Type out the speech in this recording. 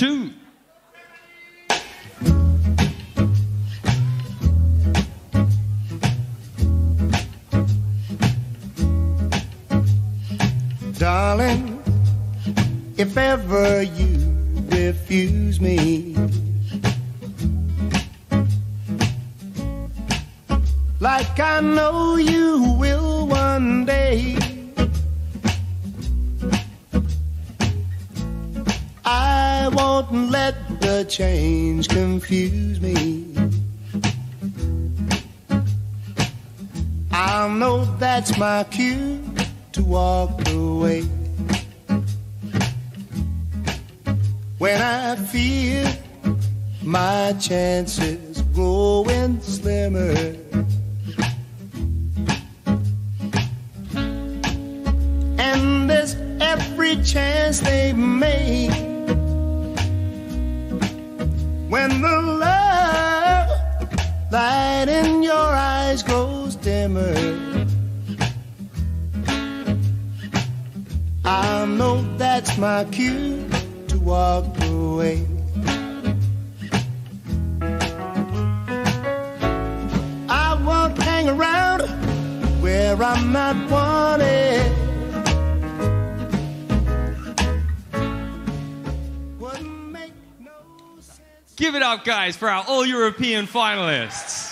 two. Darling, if ever you refuse me, like I know you will one day, I won't let the change confuse me. I'll know that's my cue to walk away. When I feel my chances growing slimmer. And there's every chance they make when the love light in your eyes grows dimmer. I know that's my cue to walk away. I won't hang around where I'm not wanted. Give it up, guys, for our All European finalists.